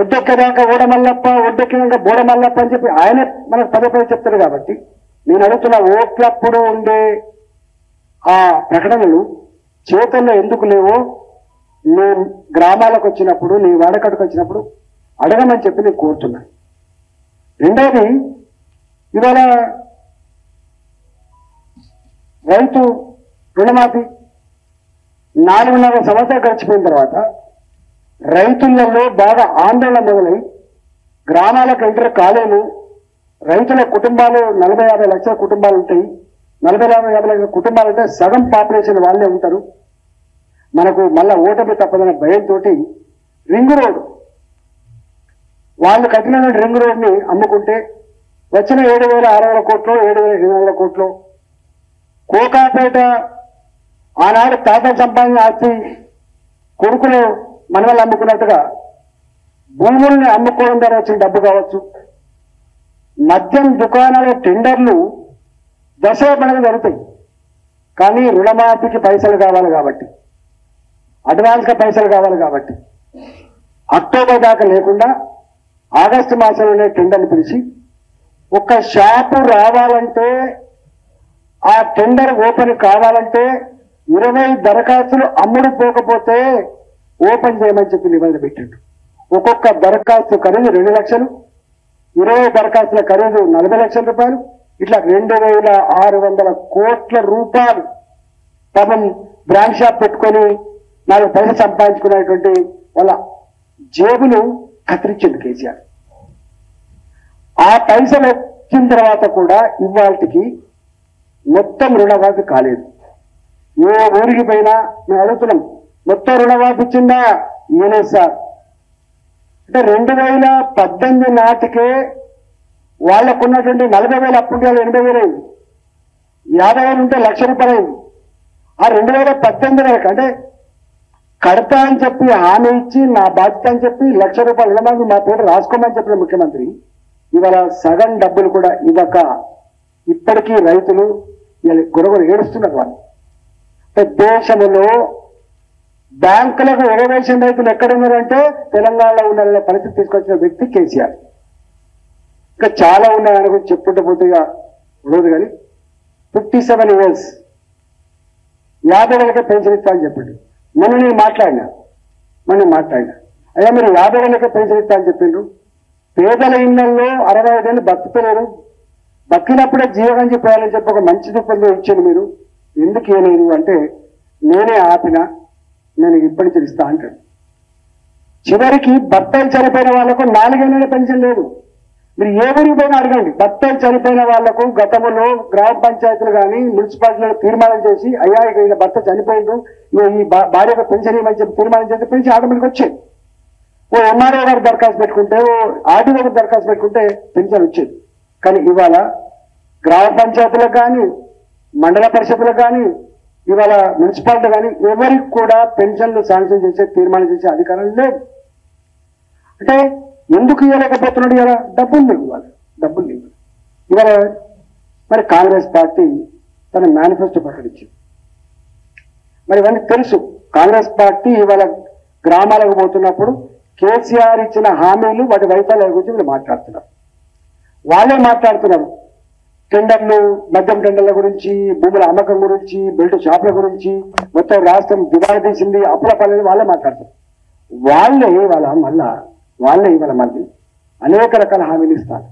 ఒడ్డెక్కదాకా ఓడమల్లప్ప ఒడ్డెక్కినాక బోడమల్లప్ప అని చెప్పి ఆయనే మనకు పదే పదే చెప్తారు కాబట్టి నేను అడుగుతున్న ఓట్లప్పుడు ఉండే ఆ ప్రకటనలు చేతల్లో ఎందుకు లేవో నీ గ్రామాలకు వచ్చినప్పుడు నీ వాడకట్టుకు వచ్చినప్పుడు అడగమని చెప్పి నేను కోరుతున్నా. రెండవది ఇవాళ రైతు రుణమాఫీ నాలుగున్నర సంవత్సరాలు గడిచిపోయిన తర్వాత రైతులలో బాగా ఆందోళన మొదలై గ్రామాలకు ఎంటర్ కాలేము రైతుల కుటుంబాలు నలభై యాభై లక్షల కుటుంబాలు ఉంటాయి. నలభై యాభై యాభై లక్షల కుటుంబాలు అంటే సగం పాపులేషన్ వాళ్ళే ఉంటారు. మనకు మళ్ళా ఓటమి తప్పదన్న భయంతో రింగ్ రోడ్ వాళ్ళు కట్టిన రింగ్ రోడ్ని అమ్ముకుంటే వచ్చిన ఏడు వేల ఆరు వందల కోట్లు ఏడు వేల ఎనిమిది వందల కోట్లు. కోకాపేట ఆనాడు తాత సంపాదించిన ఆస్తి కొడుకులు మనవలు అమ్ముకున్నట్టుగా భూముల్ని అమ్ముకోవడం ద్వారా వచ్చిన డబ్బు కావచ్చు. మద్యం దుకాణాల టెండర్లు దశ జరుగుతాయి. కానీ రుణమాఫీకి పైసలు కావాలి కాబట్టి అడ్వాన్స్గా పైసలు కావాలి కాబట్టి అక్టోబర్ దాకా లేకుండా ఆగస్టు మాసంలోనే టెండర్లు పిలిచి ఒక షాపు రావాలంటే ఆ టెండర్ ఓపెన్ కావాలంటే ఇరవై దరఖాస్తులు అమ్ముడు పోకపోతే ఓపెన్ చేయమని చెప్పి నిబంధన పెట్టిండు. ఒక్కొక్క దరఖాస్తు ఖరీదు రెండు లక్షలు ఇరవై దరఖాస్తుల ఖరీదు నలభై లక్షల రూపాయలు ఇట్లా రెండు వేల ఆరు వందల కోట్ల రూపాయలు పాపం బ్రాండ్ షాప్ పెట్టుకొని నాలుగు పైసలు సంపాదించుకునేటువంటి వాళ్ళ జేబును కత్తిరించింది కేసీఆర్. ఆ పైసలు వచ్చిన తర్వాత కూడా ఇవాళకి మొత్తం రుణమాఫీ కాలేదు. ఏ ఊరికి పోయినా మేము అడుగుతున్నాం మొత్తం రుణమాఫీ ఇచ్చిందా ఇవ్వలేదు సార్. అంటే రెండు వేల పద్దెనిమిది నాటికే వాళ్ళకు ఉన్నటువంటి నలభై వేల అప్పుంటే ఎనభై వేలు అయింది. యాభై వేలు ఉంటే లక్ష రూపాయలు అయింది. ఆ రెండు వేల పద్దెనిమిది వరకు అంటే కడతా అని చెప్పి హామీ ఇచ్చి నా బాధ్యత అని చెప్పి లక్ష రూపాయలు ఇవ్వమని మా పేరు రాసుకోమని చెప్పిన ముఖ్యమంత్రి ఇవాళ సగం డబ్బులు కూడా ఇవ్వక ఇప్పటికీ రైతులు ఇవాళ గొడవలు ఏడుస్తున్నారు వాళ్ళు. దేశంలో బ్యాంకులకు ఎగవేసిన రైతులు ఎక్కడున్నారంటే తెలంగాణలో ఉన్న పరిస్థితి తీసుకొచ్చిన వ్యక్తి కేసీఆర్. ఇంకా చాలా ఉన్నాయి ఆయన గురించి చెప్పుకుంటూ పూర్తిగా ఉండదు కానీ ఫిఫ్టీ సెవెన్ ఇయర్స్ యాభై వేలకే పెన్షన్ ఇస్తా అని చెప్పండి. మొన్న నేను మాట్లాడినా మొన్న మాట్లాడిన. మాట్లాడినా అయ్యా మీరు యాభై వేలకే పెన్షన్ ఇస్తా అని చెప్పిండ్రు. పేదల ఇళ్ళలో అరవై ఐదేళ్ళు బతుకుతలేరు. బతికినప్పుడే జీవగంజి పోయాలని చెప్పి ఒక మంచి రూపంలో ఇచ్చాను మీరు. ఎందుకు ఇవ్వలేదు అంటే నేనే ఆపిన నేను ఇప్పటి తెలుస్తా అంటాడు. చివరికి భర్తలు చనిపోయిన వాళ్ళకు నాలుగేళ్ళ పెన్షన్ లేదు. మీరు ఏ ఊరికి పోయినా అడగండి. భర్తలు చనిపోయిన వాళ్ళకు గతంలో గ్రామ పంచాయతీలు కానీ మున్సిపాలిటీలో తీర్మానం చేసి అయ్యా ఇక ఈయన భర్త చనిపోయిండు ఈ భార్య భార్యకు పెన్షన్ మంచి చెప్పి తీర్మానం చేసి పెన్షన్ ఆటోమేటిక్ వచ్చేది. ఓ ఎంఆర్ఓ గారు దరఖాస్తు పెట్టుకుంటే ఓ ఆర్డీఓ గారు దరఖాస్తు పెట్టుకుంటే పెన్షన్ వచ్చేది. కానీ ఇవాళ గ్రామ పంచాయతీలకు కానీ మండల పరిషత్లకు కానీ ఇవాళ మున్సిపాలిటీ కానీ ఎవరికి కూడా పెన్షన్లు శాంక్షన్ చేసే తీర్మానం చేసే అధికారం లేదు. అంటే ఎందుకు ఇవ్వలేకపోతున్నాడు ఇవాళ? డబ్బులు లేవు ఇవాళ డబ్బులు లేవు ఇవాళ మరి కాంగ్రెస్ పార్టీ తన మేనిఫెస్టో ప్రకటించింది. మరి ఇవన్నీ తెలుసు. కాంగ్రెస్ పార్టీ ఇవాళ గ్రామాలకు పోతున్నప్పుడు కేసీఆర్ ఇచ్చిన హామీలు వాటి వైఫల్యాల గురించి మీరు మాట్లాడుతున్నారు. వాళ్ళే మాట్లాడుతున్నారు. టెండర్లు మద్యం టెండర్ల గురించి భూముల అమ్మకం గురించి బెల్ట్ షాపుల గురించి మొత్తం రాష్ట్రం దివాళా తీసింది అప్పుల పల్లెలు వాళ్ళే మాట్లాడతారు. వాళ్ళే ఇవాళ మళ్ళా వాళ్ళే ఇవాళ మళ్ళీ అనేక రకాల హామీలు ఇస్తారు.